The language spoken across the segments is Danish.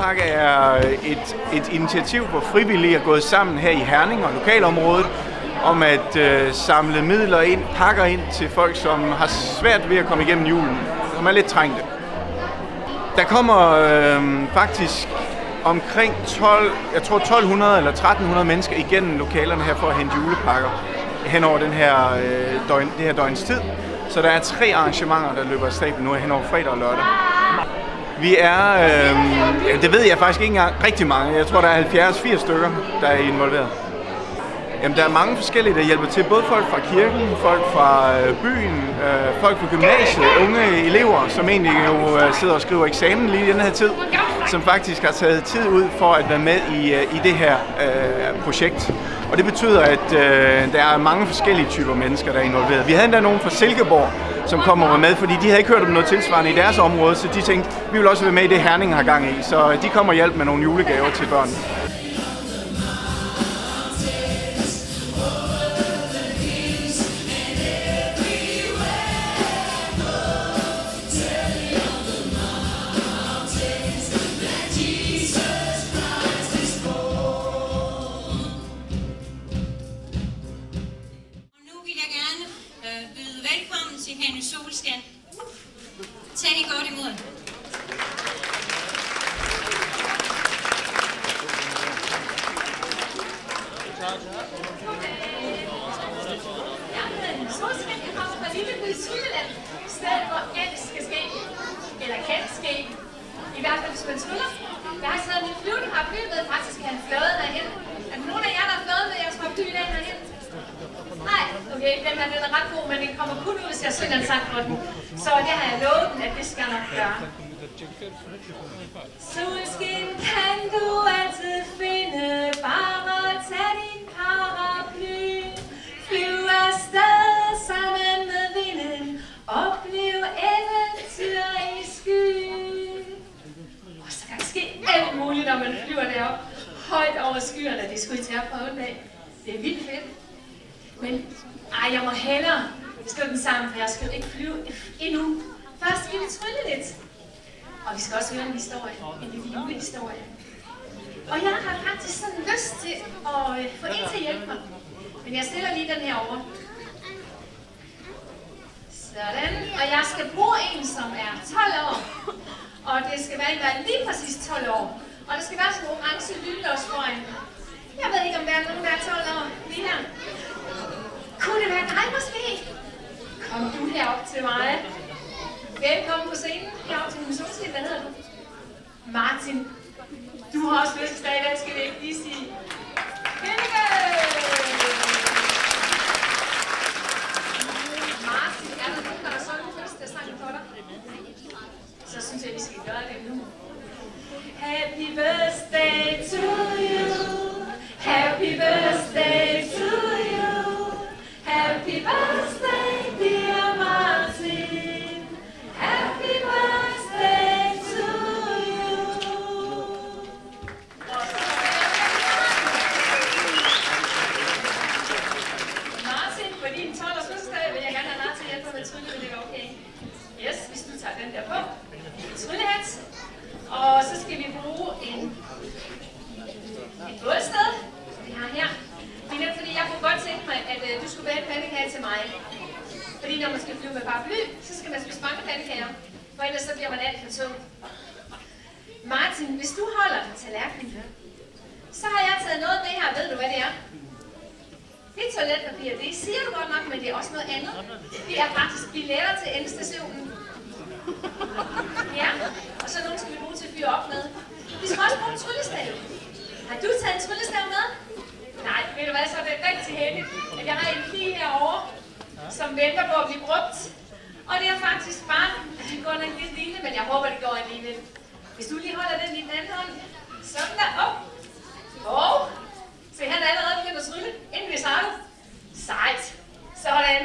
Mission er øh, et, et initiativ, hvor frivillige er gået sammen her i Herning og lokalområdet om at øh, samle midler ind, pakker ind til folk, som har svært ved at komme igennem julen, som er lidt trængte. Der kommer øh, faktisk omkring 12, jeg tror 1200 eller 1300 mennesker igennem lokalerne her for at hente julepakker hen over den her, øh, døgn, det her døgns tid. Så der er tre arrangementer, der løber af stablen nu hen over fredag og lørdag. Vi er, øh, det ved jeg faktisk ikke engang, rigtig mange. Jeg tror, der er 70-80 stykker, der er involveret. Jamen, der er mange forskellige, der hjælper til. Både folk fra kirken, folk fra øh, byen, øh, folk fra gymnasiet, unge elever, som egentlig jo øh, sidder og skriver eksamen lige i den her tid, som faktisk har taget tid ud for at være med i, øh, i det her øh, projekt. Og det betyder, at øh, der er mange forskellige typer mennesker, der er involveret. Vi havde endda nogen fra Silkeborg, som kommer og var med, fordi de havde ikke hørt om noget tilsvarende i deres område, så de tænkte, vi vil også være med i det Herning har gang i. Så øh, de kommer og hjælper med nogle julegaver til børn. Når man flyver derop højt over skyerne. Det skulle I tage på en dag. Det er vildt fedt. Men ej, jeg må hellere slå den sammen, for jeg skal ikke flyve endnu. Først skal vi trylle lidt. Og vi skal også høre en historie, en lille historie. Og jeg har faktisk sådan lyst til at øh, få en til at hjælpe mig. Men jeg stiller lige den her over. Sådan. Og jeg skal bruge en, som er 12 år. Og det skal være en, er lige præcis 12 år. Og der skal være sådan en orange lynlås foran. Jeg ved ikke, om der er nogen, der er 12 år lige her. Kunne det være dig måske? Kom du herop til mig. Velkommen på scenen herop til min solskin. Hvad hedder du? Martin. Du har også fødselsdag i dag, skal vi ikke lige sige. Tillykke! Toiletpapir. Det siger du godt nok, men det er også noget andet. Det er faktisk billetter til endestationen. Ja, og så nogen skal vi bruge til at fyre op med. Vi skal også bruge en tryllestav. Har du taget en tryllestav med? Nej, ved du hvad, så er det rigtig heldigt, at jeg har en lige herovre, som venter på at blive brugt. Og det er faktisk bare, det går nok lidt lille, men jeg håber, det går alligevel. Hvis du lige holder den i den anden hånd, sådan der, op. Og, se han er allerede begyndt at trylle, inden vi starter. Sejt. Sådan.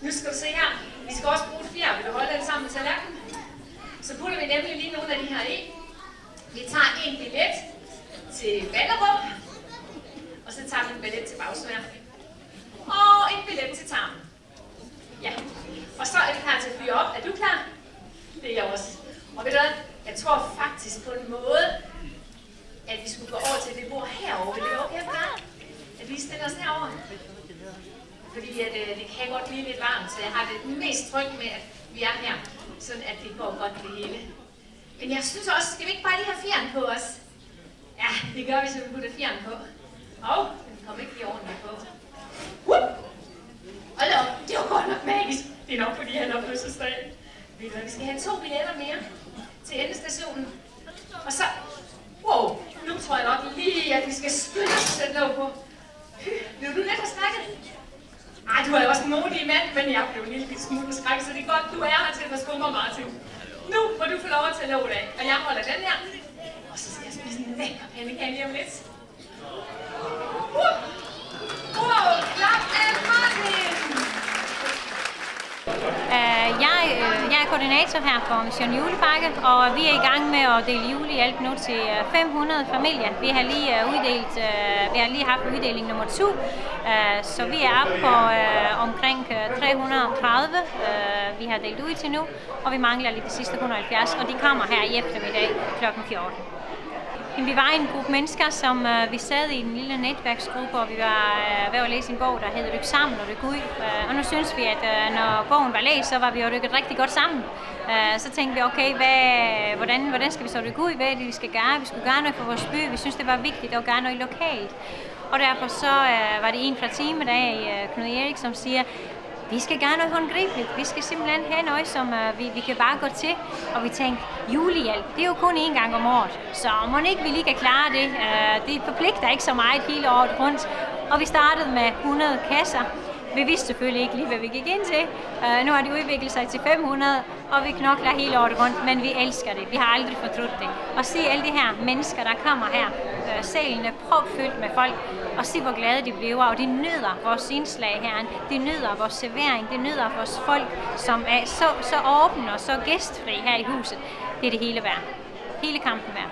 Nu skal du se her. Vi skal også bruge et fjer. Vil du holde den sammen med tallerkenen? Så putter vi nemlig lige nogle af de her i. Vi tager en billet til Ballerup. Og så tager vi en billet til Bagsvær. Og en billet til Tarm. Ja. Og så er vi klar til at fyre op. Er du klar? Det er jeg også. Og ved du hvad? Jeg tror faktisk på en måde, at vi skulle gå over til vi bor herovre. Vil det være okay for dig? At vi stiller os herover? Fordi at, øh, det kan godt blive lidt varmt, så jeg har det mest trygt med, at vi er her, sådan at det går godt det hele. Men jeg synes også, skal vi ikke bare lige have fjern på os? Ja, det gør vi, så vi putter fjern på. Og den kommer ikke lige ordentligt på. Whoop! Hold op, det var godt nok magisk. Det er nok, fordi han har fødselsdag. Ved du hvad, vi skal have to billetter mere til endestationen. Og så... Wow, nu tror jeg nok lige, at vi skal skynde os at sætte lov på. Blev du lidt forskrækket? Ej, du er jo også en modig mand, men jeg blev en lille smule forskrækket, så det er godt, du er her til at meget Martin. Nu må du få lov at tage låget af, og jeg holder den her. Og så skal jeg spise en lækker pandekage lige om lidt. Uh! Wow, klap af Martin! Øh, uh, jeg, koordinator her på Mission Julepakke, og vi er i gang med at dele julehjælp nu til øh, 500 familier. Vi har lige øh, uddelt, øh, vi har lige haft uddeling nummer 2, så vi er oppe på omkring 330, vi har delt ud til nu, og vi mangler lige de sidste 170, og de kommer her i eftermiddag kl. 14. Vi var en gruppe mennesker, som øh, vi sad i en lille netværksgruppe, og vi var uh, ved at læse en bog, der hedder Ryk sammen og ryk ud. Uh, og nu synes vi, at når bogen var læst, så var vi jo rykket rigtig godt sammen. Så tænkte vi, okay, hvad, hvordan, hvordan skal vi så rykke ud? Hvad er det, vi skal gøre? Vi skulle gøre noget for vores by. Vi synes, det var vigtigt at gøre noget lokalt. Og derfor så var det en fra teamet af, uh, Knud Erik, som siger, vi skal gerne noget håndgribeligt. Vi skal simpelthen have noget, som uh, vi, vi kan bare gå til. Og vi tænkte, julehjælp, det er jo kun én gang om året. Så må ikke vi lige kan klare det. Uh, det forpligter ikke så meget hele året rundt. Og vi startede med 100 kasser. Vi vidste selvfølgelig ikke lige, hvad vi gik ind til. Uh, nu har det udviklet sig til 500, og vi knokler hele året rundt, men vi elsker det. Vi har aldrig fortrudt det. Og se alle de her mennesker, der kommer her. Uh, salen er propfyldt med folk, og se hvor glade de bliver, og de nyder vores indslag her. De nyder vores servering, de nyder vores folk, som er så, så åbne og så gæstfri her i huset. Det er det hele værd. Hele kampen værd.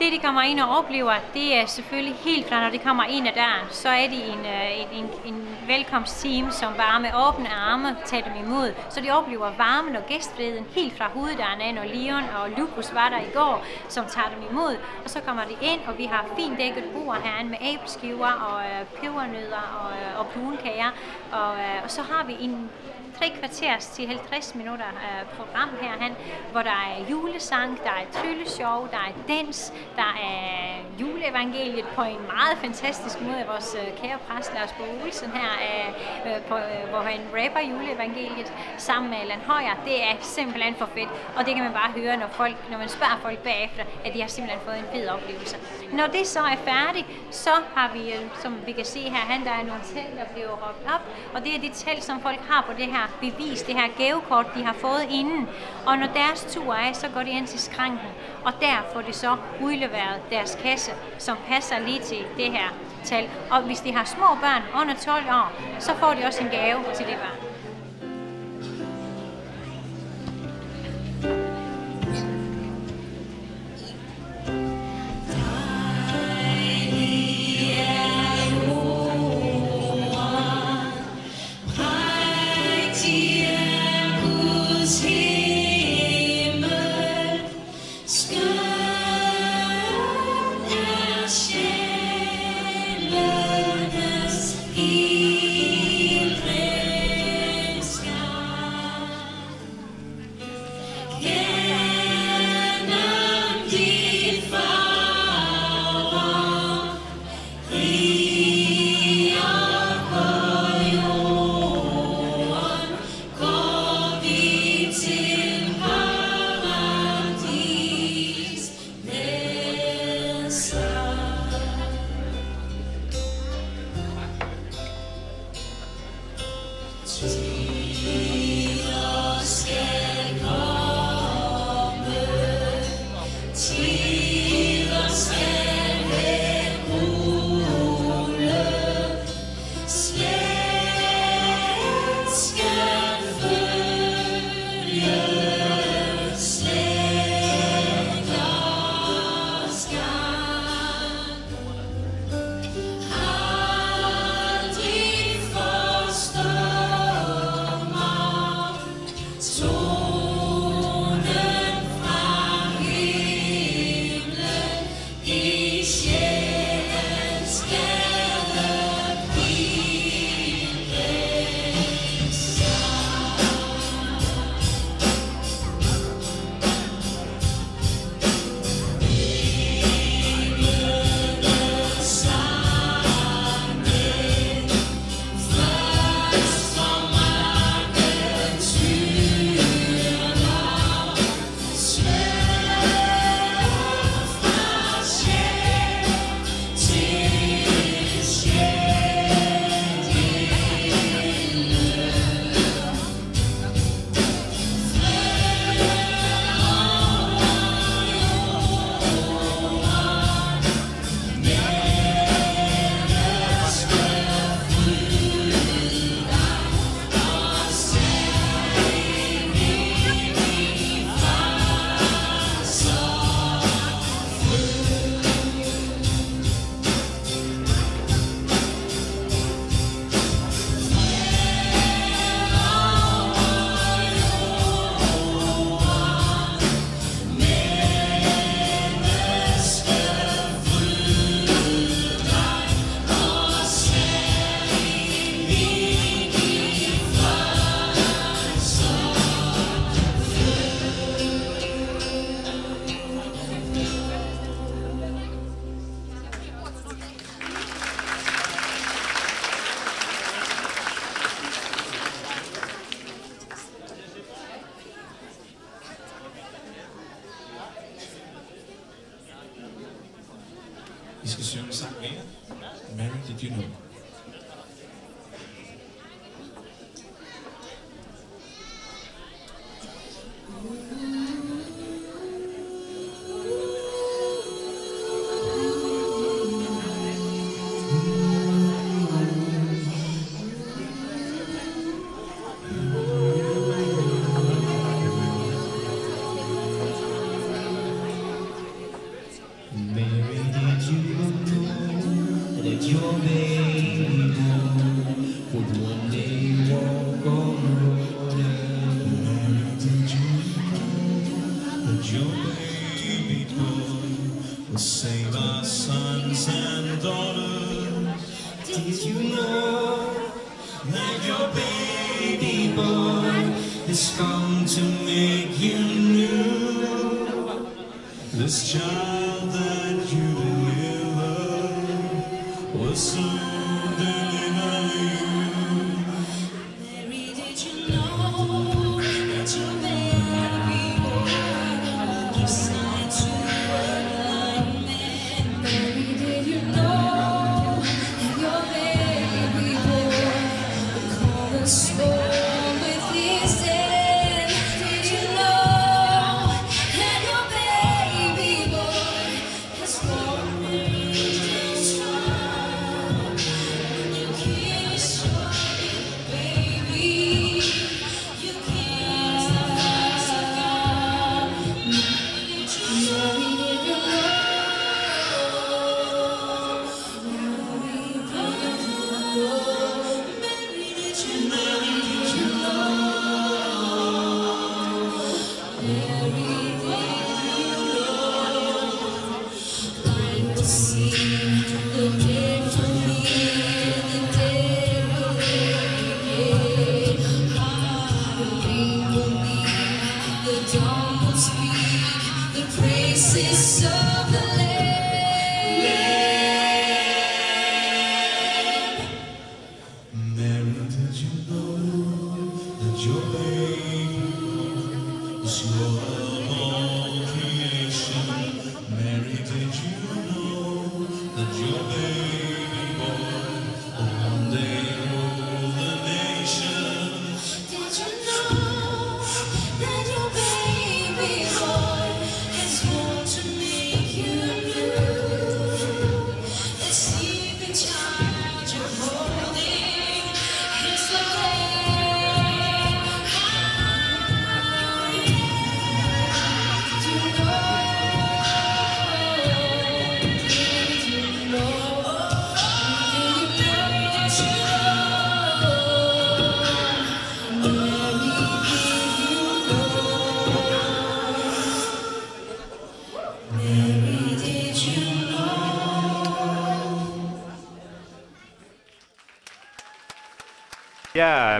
Det, de kommer ind og oplever, det er selvfølgelig helt klart, når de kommer ind ad døren, så er de en, øh, en, en, en velkomstteam, som bare med åbne arme tager dem imod. Så de oplever varmen og gæstfriheden helt fra hoveddøren af, når Leon og Lupus var der i går, som tager dem imod. Og så kommer de ind, og vi har fint dækket bord herinde med æbleskiver og øh, pebernødder og, øh, og brunkager. Og, øh, og så har vi en tre kvarters til 50 minutter øh, program herhen, hvor der er julesang, der er trylleshow, der er dans, der er juleevangeliet på en meget fantastisk måde af vores øh, kære præst Lars Bo Olsen her, øh, på, øh, hvor han rapper juleevangeliet sammen med Allan Højer. Det er simpelthen for fedt, og det kan man bare høre, når, folk, når man spørger folk bagefter, at de har simpelthen fået en fed oplevelse. Når det så er færdigt, så har vi, som vi kan se her, han der er nogle telt, der bliver råbt op, og det er de telt, som folk har på det her bevis, det her gavekort, de har fået inden. Og når deres tur er, så går de ind til skranken, og der får de så udleveret deres kasse, som passer lige til det her tal. Og hvis de har små børn under 12 år, så får de også en gave til det børn. Save our sons and daughters? Did you know that your baby boy has come to make you new? This child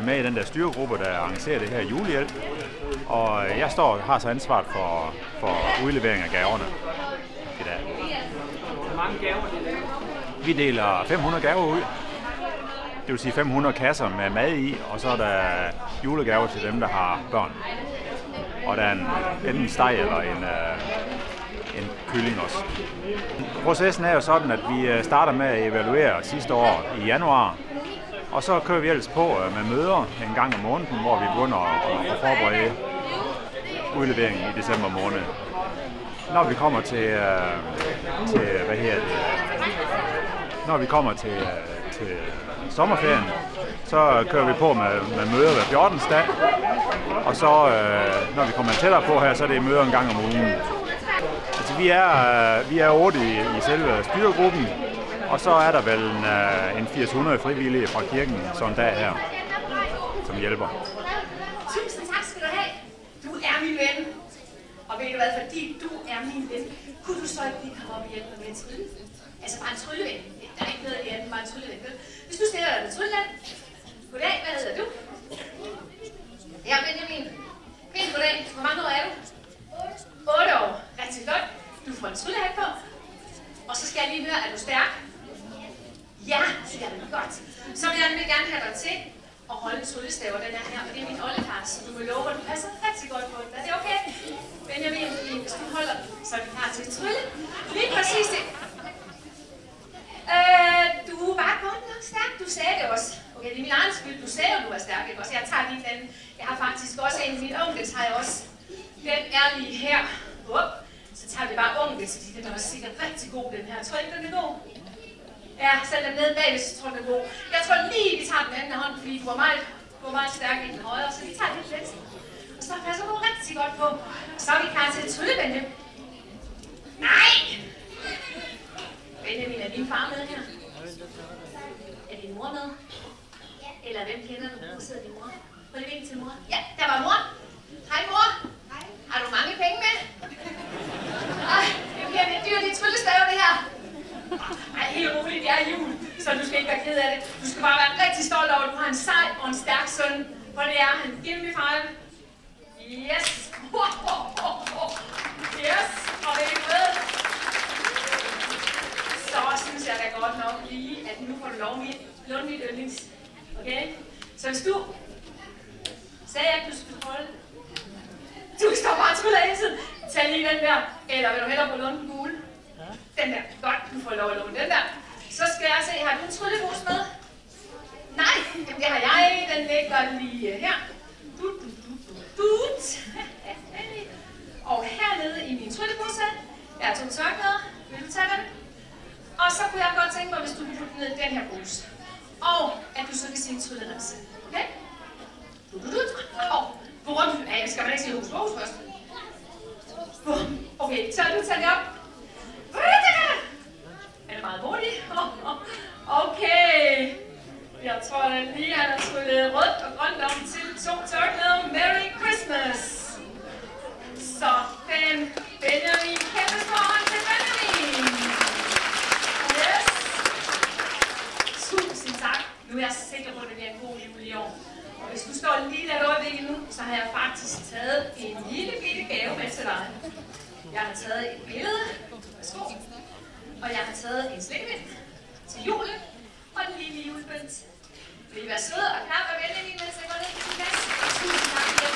er med i den der styregruppe, der arrangerer det her julehjælp, og jeg står har så ansvaret for, for udlevering af gaverne i dag. Hvor mange gaver det Vi deler 500 gaver ud. Det vil sige 500 kasser med mad i, og så er der julegaver til dem, der har børn. Og der er en, enten en steg eller en, øh, en kylling også. Processen er jo sådan, at vi øh, starter med at evaluere sidste år i januar, og så kører vi ellers på øh, med møder en gang om måneden, hvor vi begynder at, forberede udleveringen i december måned. Når vi kommer til, øh, til øh, hvad her det, når vi kommer til, til sommerferien, så kører vi på med, med møder hver 14. dag. Og så, når vi kommer tættere på her, så er det møder en gang om ugen. Altså, vi er, vi er otte i, i selve styregruppen, og så er der vel en, øh, en 800 frivillige fra kirken sådan en dag her, som hjælper. Tusind tak skal du have. Du er min ven. Og ved du hvad, fordi du er min ven, kunne du så ikke lige komme op og hjælpe mig med en trylle? Altså bare en trylleven. Der er ikke noget i anden, bare en trylleven. Hvis du stiller dig med trylleland. Goddag, hvad hedder du? Ja, Benjamin. Pænt goddag. Hvor mange år er du? 8 år. Rigtig flot. Du får en tryllehat på. Og så skal jeg lige høre, er du stærk? Ja, siger han, godt. Så vil jeg nemlig gerne have dig til at holde en tryllestav, den er her, og det er min oldefar, så du må love, at den passer rigtig godt på den. Er det okay? Benjamin, hvis du holder den, så er vi klar til at trylle. Lige præcis det. Øh, du var godt nok stærk, du sagde det også. Okay, det er min egen skyld, du sagde, at du var stærk, ikke også? Jeg tager lige den. Jeg har faktisk også en, min onkels har jeg også. Den er lige her. Op. Så tager vi bare onkel, fordi den er også sikkert rigtig god, den her. Tror ikke, den er god? Ja, selv den nede bagved, så tror jeg, den er god. Jeg tror lige, vi tager den anden hånd, fordi du var meget, du var meget stærk i den højre, så vi tager lidt let. Og så passer du rigtig godt på. Og så er vi klar til at trylle, Benjamin. Nej! Benjamin, er din far med her? Er din mor med? Eller hvem kender du? Hvor sidder din mor? Prøv lige vinke til mor. Ja, der var mor. Hej mor. Hej. Har du mange penge med? Ej, det bliver lidt dyrt i tryllestave det her. Ej, helt roligt, det er jul, så du skal ikke være ked af det. Du skal bare være rigtig stolt over, at du har en sej og en stærk søn. For det er han. Give me five. Yes. Yes. Og det er med. Så synes jeg da godt nok lige, at nu får du lov at låne mit yndlings. Okay? Så hvis du sagde at du skulle holde. Du står bare og tryller hele tiden. Tag lige den der. Eller vil du hellere på lunden, den der. Godt, du får lov at låne den der. Så skal jeg se, har du en tryllemus med? Nej, det har jeg. Den ligger lige øh, her. Dut, dut, dut, dut. Og hernede i min tryllepose, jeg har to tørklæder. Vil du tage den? Og så kunne jeg godt tænke mig, hvis du kunne putte den ned i den her pose. Og at du så kan sige en trylleremse. Okay? Dut, dut, dut. Og hvor du... ja, skal man ikke sige hos først? Okay, så du tager det op. Er det meget hurtigt? Okay. Jeg tror, at lige han har tryllet rødt og grønt om til to tørklæder. Merry Christmas. Så den Benjamin kæmpe stor hånd til Benjamin. Yes. Tusind tak. Nu er jeg sikker på, at det bliver en god jul i år. Og hvis du står lige der et øjeblik nu, så har jeg faktisk taget en lille bitte gave med til dig. Jeg har taget et billede. Værsgo. Og jeg har taget en slikkepind til julen og den lille julebønt. Vil I være søde og knap og vælge lige, mens jeg går ned i din plads? Tusind tak for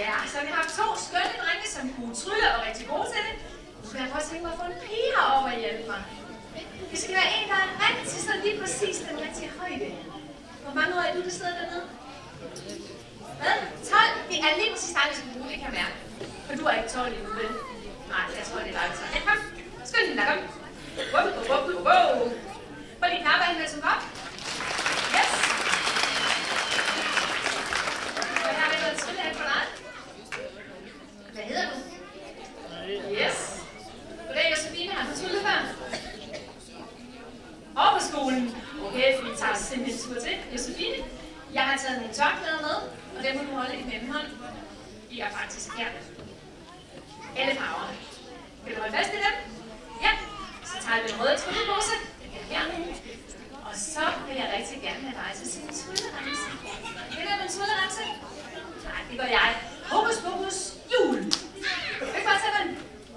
Ja, så vi har to skønne drenge, som kunne trylle og rigtig gode til det. Nu skal jeg godt tænke mig at få en pige herover at hjælpe mig. Det skal være en, der er rigtig så lige præcis den rigtige højde. Hvor mange år er du, der sidder dernede? Hvad? 12? Det er lige præcis dig, der skal bruge, det kan jeg mærke. For du er ikke 12 endnu, vel? Nej, jeg tror, det er dig, der tager. Ja, kom. Skynd dig, kom. Wow, wow, wow, wow. Prøv lige knapper ind med som op. Yes. Hvad har vi noget trille af for dig? Hvad hedder du? Yes. Goddag, Josefine. Har du tullet før? Og på skolen. Okay, vi tager simpelthen tur til. Josefine, jeg har taget min tørklæder med, den må du holde i den anden hånd. De er faktisk her. Alle farver. Vil du holde fast i dem? Ja. Så tager vi den røde tryllebose. Her. Og så vil jeg rigtig gerne have dig til sin trylleremse. Vil du have en trylleremse? Nej, det gør jeg. Hokus pokus, jul. Kan du ikke bare tage den?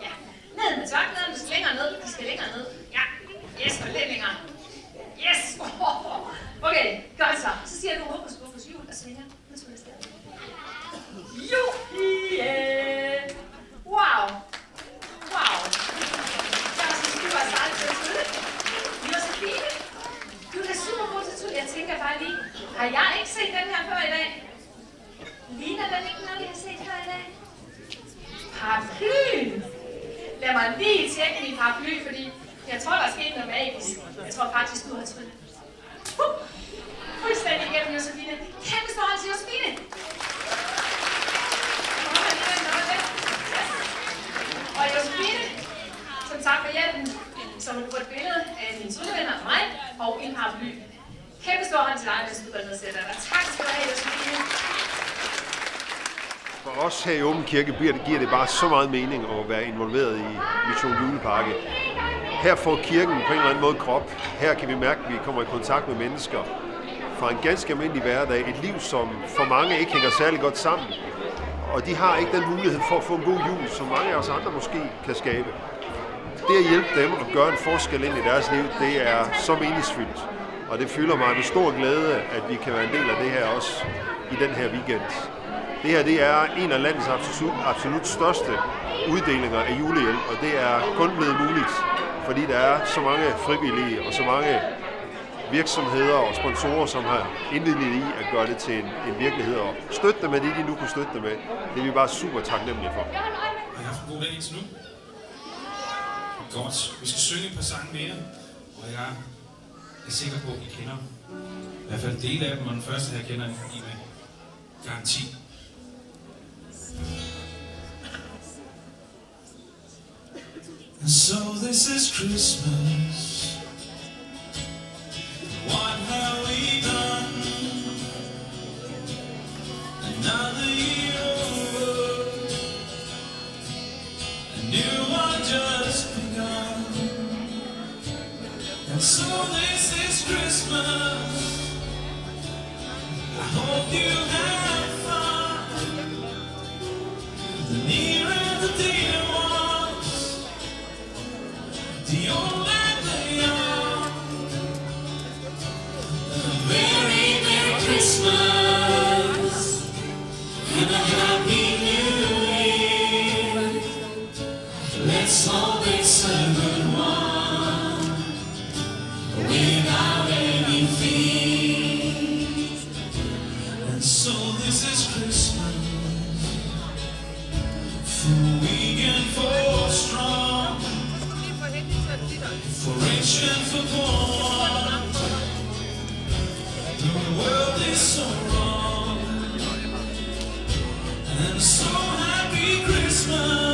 Ja. Ned med tørklæderne. Du skal længere ned. Du skal længere ned. Ja. Yes, og lidt længere. Yes! Okay, godt så. Så siger du hokus pokus jul og svinger. Nu skal jeg stille. Jul! Yeah! Wow! Wow! Jeg synes, du var sejt til at trylle. Josefine, du er da super god til at trylle. Jeg tænker bare lige, har jeg ikke set den her før i dag? Ligner den ikke noget, vi har set før i dag? Paraply. Lad mig lige tjekke min paraply, fordi jeg tror, der er sket noget magisk. Jeg tror faktisk, du har tryllet. Fuldstændig igennem Josefine. Kæmpe stor hånd til Josefine. Jeg håber, at I ved noget af det. Yes. Og Josefine, som tak for hjælpen, som du får et billede af min tryllevenner og mig, og en paraply. Kæmpe stor hånd til dig, hvis du går ned og sætter dig. Tak skal du have, Josefine. For os her i Åben Kirke det, giver det bare så meget mening at være involveret i Mission Julepakke. Her får kirken på en eller anden måde krop. Her kan vi mærke, at vi kommer i kontakt med mennesker fra en ganske almindelig hverdag. Et liv, som for mange ikke hænger særlig godt sammen. Og de har ikke den mulighed for at få en god jul, som mange af os andre måske kan skabe det at hjælpe dem og gøre en forskel ind i deres liv, det er så meningsfyldt. Og det fylder mig med stor glæde, at vi kan være en del af det her også i den her weekend. Det her det er en af landets absolut, absolut største uddelinger af julehjælp, og det er kun blevet muligt, fordi der er så mange frivillige og så mange virksomheder og sponsorer, som har indvildet i at gøre det til en, en virkelighed og støtte dem med det, de nu kunne støtte dem med. Det er vi bare super taknemmelige for. Jeg har så god dag indtil nu. Godt. Vi skal synge et par sange mere, og jeg er sikker på, at I kender i hvert fald dele af dem, og den første her kender I med garanti. And so this is Christmas. What have we done? Another year. And so happy Christmas.